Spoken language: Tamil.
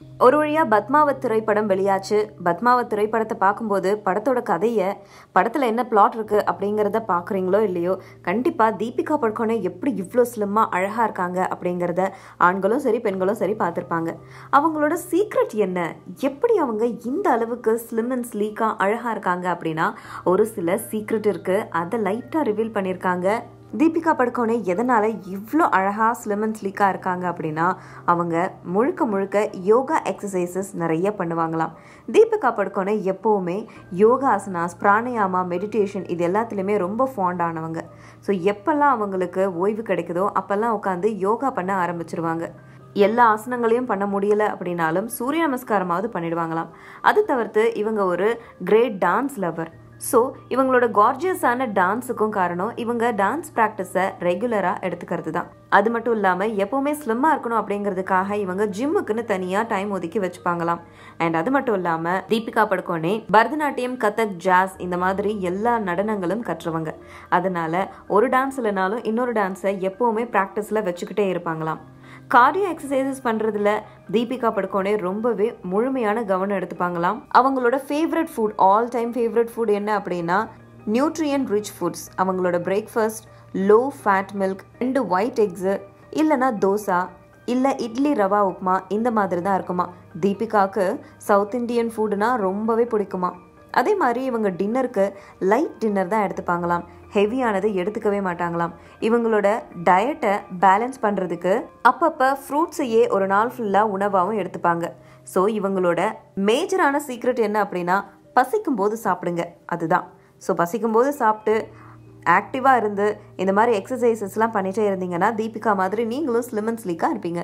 ஒரு வழியா பத்மாவத் திரைப்படம் வெளியாச்சு. பத்மாவத் திரைப்படத்தை பார்க்கும்போது படத்தோட கதையை படத்துல என்ன பிளாட் இருக்கு அப்படிங்கிறத பாக்குறீங்களோ இல்லையோ கண்டிப்பா தீபிகா படுகோனே எப்படி இவ்வளோ ஸ்லிம்மா அழகா இருக்காங்க அப்படிங்கிறத ஆண்களும் சரி பெண்களும் சரி பார்த்துருப்பாங்க. அவங்களோட சீக்ரெட் என்ன? எப்படி அவங்க இந்த அளவுக்கு ஸ்லிம் அண்ட் ஸ்லீக்கா அழகா இருக்காங்க அப்படின்னா ஒரு சில சீக்ரெட் இருக்கு. அதை லைட்டா ரிவீல் பண்ணியிருக்காங்க தீபிகா படுகோனே எதனால் இவ்வளோ அழகாக ஸ்லிம் அண்ட் ஸ்லீக்காக இருக்காங்க அப்படின்னா அவங்க முழுக்க முழுக்க யோகா எக்ஸசைசஸ் நிறைய பண்ணுவாங்களாம். தீபிகா படுகோனே எப்போவுமே யோகா ஆசனாஸ் பிராணயாமா மெடிடேஷன் இது எல்லாத்துலேயுமே ரொம்ப ஃபாண்டானவங்க ஸோ எப்போல்லாம் அவங்களுக்கு ஓய்வு கிடைக்குதோ அப்போல்லாம் உட்காந்து யோகா பண்ண ஆரம்பிச்சிருவாங்க. எல்லா ஆசனங்களையும் பண்ண முடியல அப்படின்னாலும் சூரிய நமஸ்காரமாவது பண்ணிடுவாங்களாம். அது தவிர்த்து இவங்க ஒரு கிரேட் டான்ஸ் லவர் ஸோ இவங்களோட கார்ஜியஸான டான்ஸுக்கும் காரணம் இவங்க டான்ஸ் ப்ராக்டிஸை ரெகுலராக எடுத்துக்கிறது தான். அது மட்டும் இல்லாமல் எப்போவுமே ஸ்லிம்மாக இருக்கணும் அப்படிங்கிறதுக்காக இவங்க ஜிம்முக்குன்னு தனியாக டைம் ஒதுக்கி வச்சுப்பாங்களாம். அண்ட் அது மட்டும் இல்லாமல் தீபிகா படுகோனே பரதநாட்டியம் கதக் ஜாஸ் இந்த மாதிரி எல்லா நடனங்களும் கற்றுவங்க. அதனால ஒரு டான்ஸ் இல்லைனாலும் இன்னொரு டான்ஸை எப்போவுமே ப்ராக்டிஸில் வச்சுக்கிட்டே இருப்பாங்களாம். கார்டியோ எக்ஸசைசஸ் பண்ணுறதுல தீபிகா படுகோனே ரொம்பவே முழுமையான கவனம் எடுத்துப்பாங்களாம். அவங்களோட favourite food all time favourite food என்ன அப்படின்னா நியூட்ரியன் ரிச் ஃபுட்ஸ் அவங்களோட பிரேக்ஃபாஸ்ட் லோ ஃபேட் மில்க் ரெண்டு ஒயிட் எக்ஸு இல்லைனா தோசா இல்லை இட்லி ரவா உப்புமா இந்த மாதிரி தான் இருக்குமா தீபிகாவுக்கு சவுத் இண்டியன் ஃபுட்னா ரொம்பவே பிடிக்குமா அதே மாதிரி இவங்க டின்னருக்கு லைட் டின்னர் தான் எடுத்துப்பாங்களாம். ஹெவியானது எடுத்துக்கவே மாட்டாங்களாம். இவங்களோட டயட்டை பேலன்ஸ் பண்ணுறதுக்கு அப்பப்போ ஃப்ரூட்ஸையே ஒரு நாள் ஃபுல்லாக உணவாகவும் எடுத்துப்பாங்க. ஸோ இவங்களோட மேஜரான சீக்ரெட் என்ன அப்படின்னா பசிக்கும் போது சாப்பிடுங்க. அதுதான். ஸோ பசிக்கும் போது சாப்பிட்டு ஆக்டிவாக இருந்து இந்த மாதிரி எக்ஸசைசஸ்லாம் பண்ணிகிட்டே இருந்தீங்கன்னா தீபிகா மாதிரி நீங்களும் ஸ்லிம் அண்ட் ஸ்லீக்காக இருப்பீங்க.